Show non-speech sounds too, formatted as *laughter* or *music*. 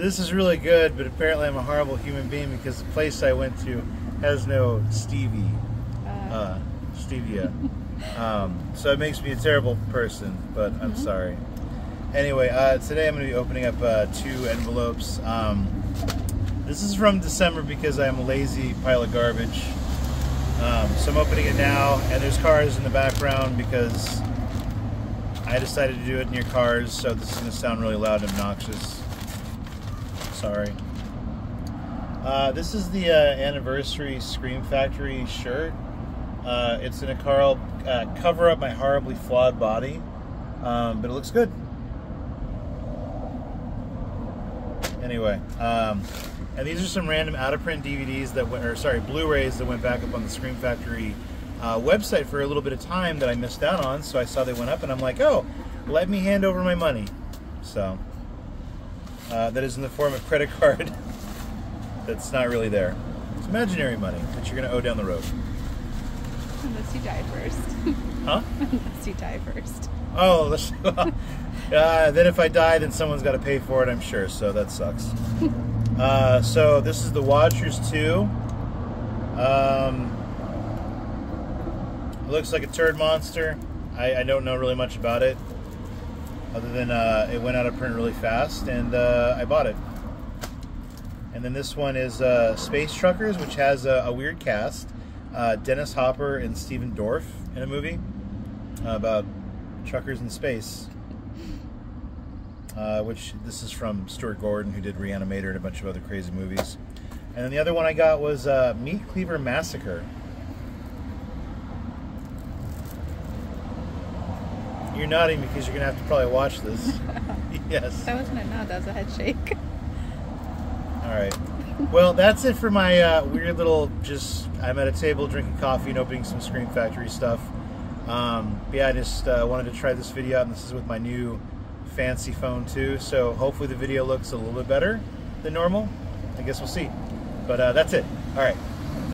So this is really good, but apparently I'm a horrible human being because the place I went to has no stevie, uh, stevia. um, so it makes me a terrible person, but I'm Mm-hmm. sorry. Anyway, uh, today I'm going to be opening up uh, two envelopes. Um, this is from December because I'm a lazy pile of garbage. Um, so I'm opening it now, and there's cars in the background because I decided to do it near cars, so this is going to sound really loud and obnoxious. Sorry. Uh, this is the uh, anniversary Scream Factory shirt. Uh, it's in a Carl uh, cover up my horribly flawed body, um, but it looks good. Anyway, um, and these are some random out of print DVDs that went, or sorry, Blu-rays that went back up on the Scream Factory uh, website for a little bit of time that I missed out on. So I saw they went up, and I'm like, oh, let me hand over my money. So uh, that is in the form of credit card. *laughs* That's not really there. It's imaginary money that you're going to owe down the road. Unless you die first. Huh? Unless you die first. Oh, let's, *laughs* uh, then if I die, then someone's got to pay for it, I'm sure. So that sucks. *laughs* Uh, so this is the Watchers 2. Um, it looks like a turd monster. I, I don't know really much about it, other than uh, it went out of print really fast, and uh, I bought it. And then this one is uh, Space Truckers, which has a, a weird cast. Uh, Dennis Hopper and Stephen Dorff in a movie about truckers in space. Uh, which this is from Stuart Gordon, who did Reanimator and a bunch of other crazy movies. And then the other one I got was uh, Meat Cleaver Massacre. You're nodding because you're gonna have to probably watch this. *laughs* yes. That wasn't a nod, that was a head shake. All right. Well, that's it for my uh, weird little. Just I'm at a table drinking coffee and opening some Scream Factory stuff. Um, yeah, I just uh, wanted to try this video out, and this is with my new fancy phone too. So hopefully the video looks a little bit better than normal. I guess we'll see. But uh, that's it. All right.